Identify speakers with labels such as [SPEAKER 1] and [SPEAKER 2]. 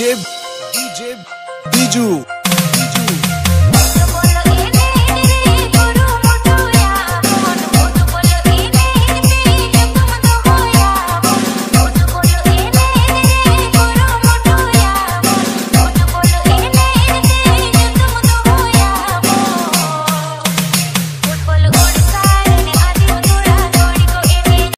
[SPEAKER 1] DJ DJ Biju.